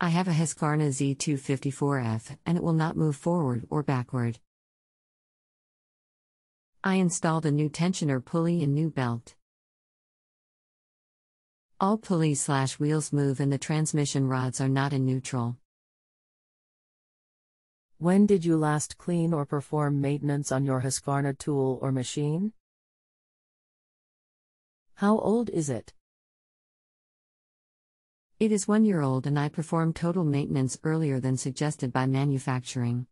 I have a Husqvarna Z254F and it will not move forward or backward. I installed a new tensioner pulley and new belt. All pulleys slash wheels move and the transmission rods are not in neutral. When did you last clean or perform maintenance on your Husqvarna tool or machine? How old is it? It is one year old and I performed total maintenance earlier than suggested by manufacturing.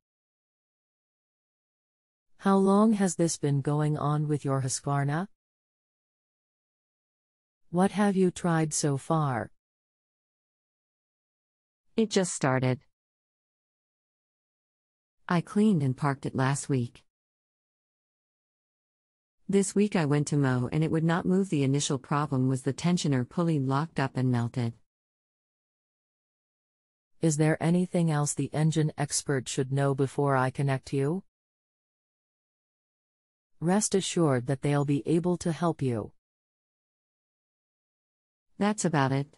How long has this been going on with your Husqvarna? What have you tried so far? It just started. I cleaned and parked it last week. This week I went to mow and it would not move. The initial problem was the tensioner pulley locked up and melted. Is there anything else the engine expert should know before I connect you? Rest assured that they'll be able to help you. That's about it.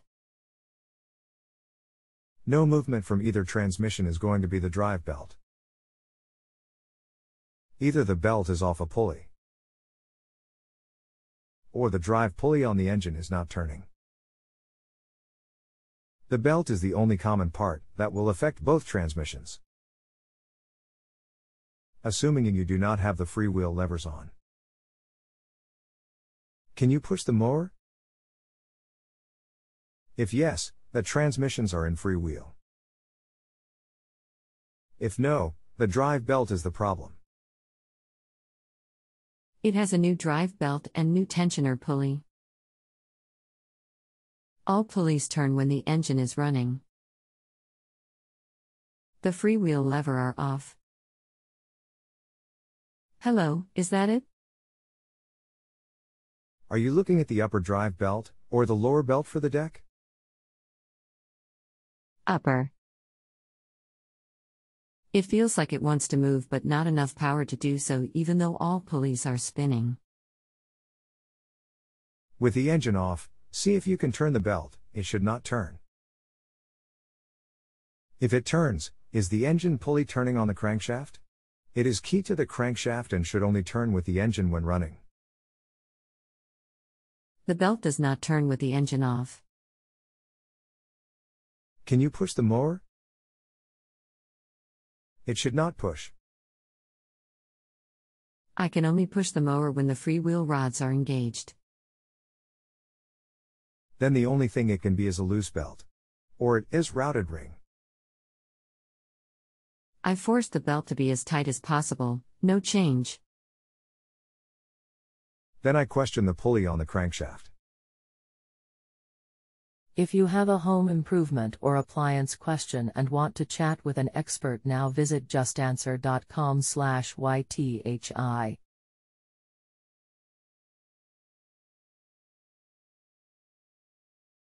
No movement from either transmission is going to be the drive belt. Either the belt is off a pulley, or the drive pulley on the engine is not turning. The belt is the only common part that will affect both transmissions. Assuming you do not have the freewheel levers on. Can you push the mower? If yes, the transmissions are in freewheel. If no, the drive belt is the problem. It has a new drive belt and new tensioner pulley. All pulleys turn when the engine is running. The freewheel lever are off. Hello, is that it? Are you looking at the upper drive belt, or the lower belt for the deck? Upper. It feels like it wants to move but not enough power to do so, even though all pulleys are spinning. With the engine off, See if you can turn the belt, it should not turn. If it turns, is the engine pulley turning on the crankshaft? It is key to the crankshaft and should only turn with the engine when running. The belt does not turn with the engine off. Can you push the mower? It should not push. I can only push the mower when the freewheel rods are engaged then the only thing it can be is a loose belt. Or it is routed ring. I forced the belt to be as tight as possible, no change. Then I question the pulley on the crankshaft. If you have a home improvement or appliance question and want to chat with an expert now visit justanswer.com/ythi